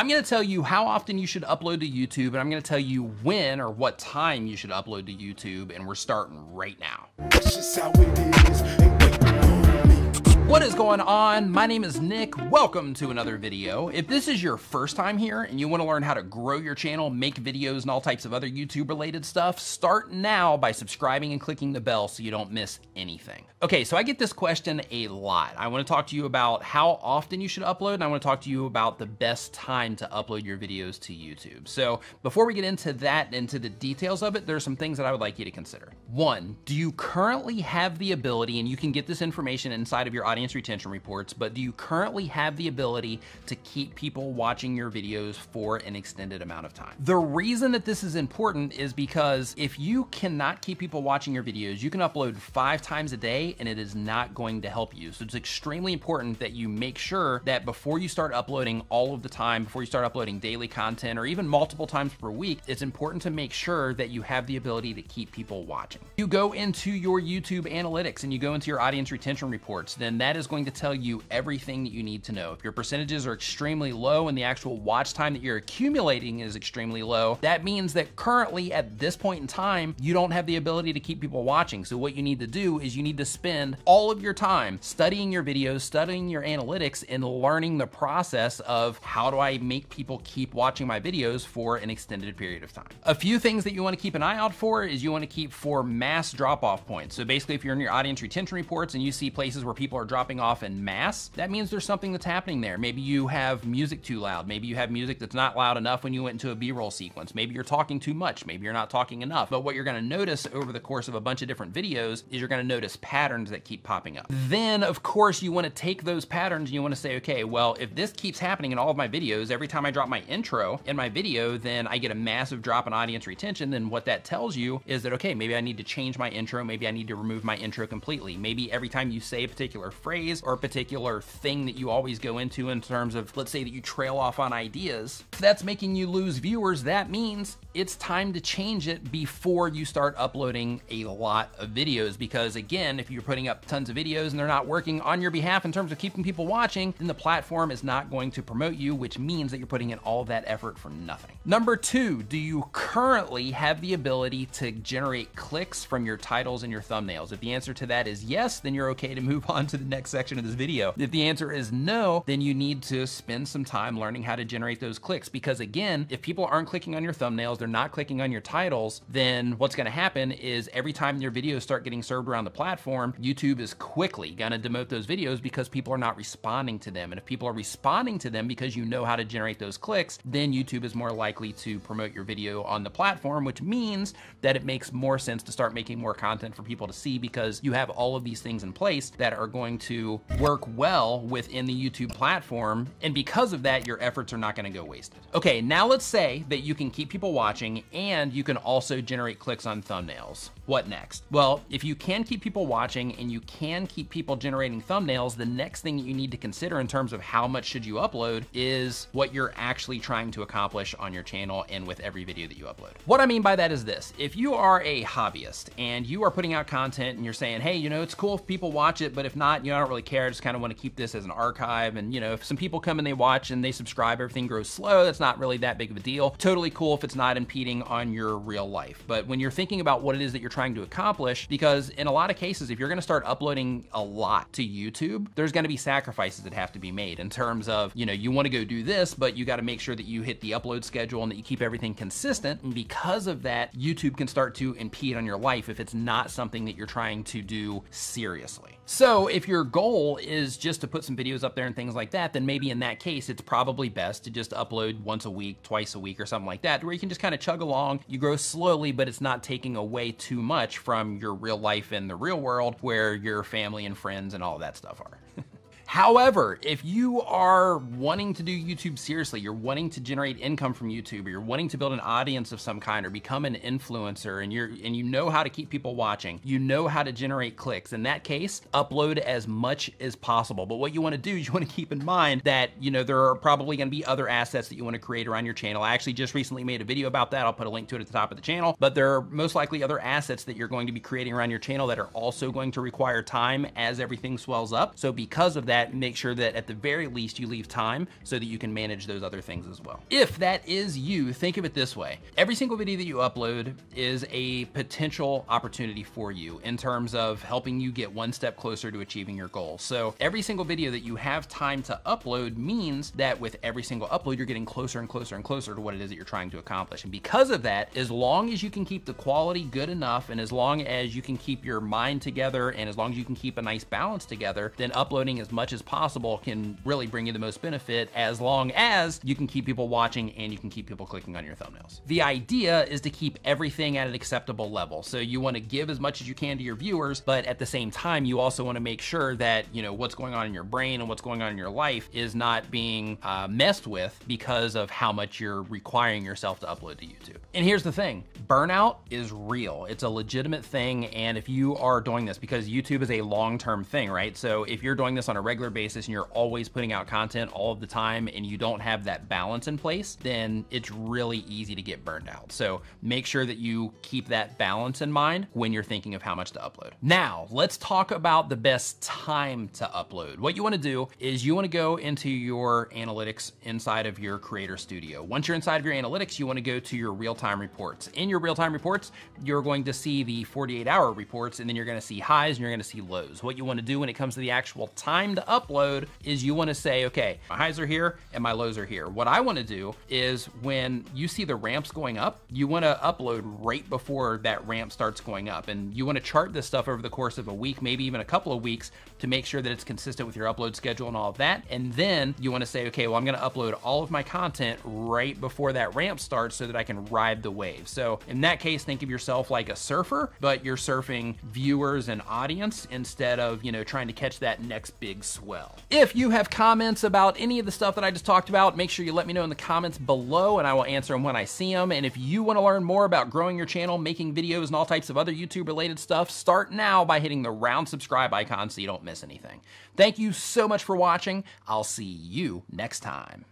I'm gonna tell you how often you should upload to YouTube, and I'm gonna tell you when or what time you should upload to YouTube, and we're starting right now. What is going on? My name is Nick. Welcome to another video. If this is your first time here and you want to learn how to grow your channel, make videos, and all types of other YouTube related stuff, start now by subscribing and clicking the bell so you don't miss anything. Okay, so I get this question a lot. I want to talk to you about how often you should upload, and I want to talk to you about the best time to upload your videos to YouTube. So before we get into that, into the details of it, there's some things that I would like you to consider. One, do you currently have the ability, and you can get this information inside of your audience audience retention reports, but do you currently have the ability to keep people watching your videos for an extended amount of time? The reason that this is important is because if you cannot keep people watching your videos, you can upload five times a day and it is not going to help you. So it's extremely important that you make sure that before you start uploading all of the time, before you start uploading daily content or even multiple times per week, it's important to make sure that you have the ability to keep people watching. You go into your YouTube analytics and you go into your audience retention reports, then that that is going to tell you everything that you need to know. If your percentages are extremely low and the actual watch time that you're accumulating is extremely low, that means that currently at this point in time, you don't have the ability to keep people watching. So what you need to do is you need to spend all of your time studying your videos, studying your analytics, and learning the process of how do I make people keep watching my videos for an extended period of time. A few things that you want to keep an eye out for is you want to keep for mass drop-off points. So basically, if you're in your audience retention reports and you see places where people are dropping dropping off in mass, that means there's something that's happening there. Maybe you have music too loud. Maybe you have music that's not loud enough when you went into a B-roll sequence. Maybe you're talking too much. Maybe you're not talking enough. But what you're gonna notice over the course of a bunch of different videos is you're gonna notice patterns that keep popping up. Then, of course, you wanna take those patterns and you wanna say, okay, well, if this keeps happening in all of my videos, every time I drop my intro in my video, then I get a massive drop in audience retention, then what that tells you is that, okay, maybe I need to change my intro. Maybe I need to remove my intro completely. Maybe every time you say a particular phrase or a particular thing that you always go into in terms of, let's say that you trail off on ideas, if that's making you lose viewers, that means it's time to change it before you start uploading a lot of videos. Because again, if you're putting up tons of videos and they're not working on your behalf in terms of keeping people watching, then the platform is not going to promote you, which means that you're putting in all that effort for nothing. Number two, do you currently have the ability to generate clicks from your titles and your thumbnails? If the answer to that is yes, then you're okay to move on to the next section of this video. If the answer is no, then you need to spend some time learning how to generate those clicks. Because again, if people aren't clicking on your thumbnails, they're not clicking on your titles, then what's gonna happen is every time your videos start getting served around the platform, YouTube is quickly gonna demote those videos because people are not responding to them. And if people are responding to them because you know how to generate those clicks, then YouTube is more likely to promote your video on the platform, which means that it makes more sense to start making more content for people to see because you have all of these things in place that are going to work well within the YouTube platform. And because of that, your efforts are not gonna go wasted. Okay, now let's say that you can keep people watching and you can also generate clicks on thumbnails. What next? Well, if you can keep people watching and you can keep people generating thumbnails, the next thing you need to consider in terms of how much should you upload is what you're actually trying to accomplish on your channel and with every video that you upload. What I mean by that is this. If you are a hobbyist and you are putting out content and you're saying, hey, you know, it's cool if people watch it, but if not, you know, I don't really care. I just kind of want to keep this as an archive. And, you know, if some people come and they watch and they subscribe, everything grows slow, that's not really that big of a deal. Totally cool if it's not impeding on your real life. But when you're thinking about what it is that you're trying trying to accomplish because in a lot of cases, if you're gonna start uploading a lot to YouTube, there's gonna be sacrifices that have to be made in terms of, you know, you wanna go do this, but you gotta make sure that you hit the upload schedule and that you keep everything consistent. And because of that, YouTube can start to impede on your life if it's not something that you're trying to do seriously. So if your goal is just to put some videos up there and things like that, then maybe in that case, it's probably best to just upload once a week, twice a week or something like that, where you can just kind of chug along. You grow slowly, but it's not taking away too much from your real life in the real world where your family and friends and all that stuff are. However, if you are wanting to do YouTube seriously, you're wanting to generate income from YouTube, or you're wanting to build an audience of some kind or become an influencer and you're and you know how to keep people watching, you know how to generate clicks. In that case, upload as much as possible. But what you want to do is you want to keep in mind that, you know, there are probably going to be other assets that you want to create around your channel. I actually just recently made a video about that. I'll put a link to it at the top of the channel, but there are most likely other assets that you're going to be creating around your channel that are also going to require time as everything swells up. So because of that, that, make sure that at the very least you leave time so that you can manage those other things as well. If that is you, think of it this way. Every single video that you upload is a potential opportunity for you in terms of helping you get one step closer to achieving your goal. So every single video that you have time to upload means that with every single upload, you're getting closer and closer and closer to what it is that you're trying to accomplish. And because of that, as long as you can keep the quality good enough and as long as you can keep your mind together and as long as you can keep a nice balance together, then uploading as much as possible can really bring you the most benefit as long as you can keep people watching and you can keep people clicking on your thumbnails. The idea is to keep everything at an acceptable level. So you want to give as much as you can to your viewers, but at the same time, you also want to make sure that, you know, what's going on in your brain and what's going on in your life is not being uh, messed with because of how much you're requiring yourself to upload to YouTube. And here's the thing, burnout is real. It's a legitimate thing. And if you are doing this, because YouTube is a long-term thing, right? So if you're doing this on a regular basis and you're always putting out content all of the time and you don't have that balance in place, then it's really easy to get burned out. So make sure that you keep that balance in mind when you're thinking of how much to upload. Now, let's talk about the best time to upload. What you wanna do is you wanna go into your analytics inside of your Creator Studio. Once you're inside of your analytics, you wanna go to your real-time reports. In your real-time reports, you're going to see the 48 hour reports and then you're gonna see highs and you're gonna see lows. What you wanna do when it comes to the actual time to upload is you wanna say, okay, my highs are here and my lows are here. What I wanna do is when you see the ramps going up, you wanna upload right before that ramp starts going up. And you wanna chart this stuff over the course of a week, maybe even a couple of weeks to make sure that it's consistent with your upload schedule and all of that. And then you wanna say, okay, well, I'm gonna upload all of my content right before that ramp starts so that I can ride the wave. So in that case, think of yourself like a surfer, but you're surfing viewers and audience instead of, you know, trying to catch that next big swell. If you have comments about any of the stuff that I just talked about, make sure you let me know in the comments below and I will answer them when I see them. And if you want to learn more about growing your channel, making videos, and all types of other YouTube related stuff, start now by hitting the round subscribe icon so you don't miss anything. Thank you so much for watching. I'll see you next time.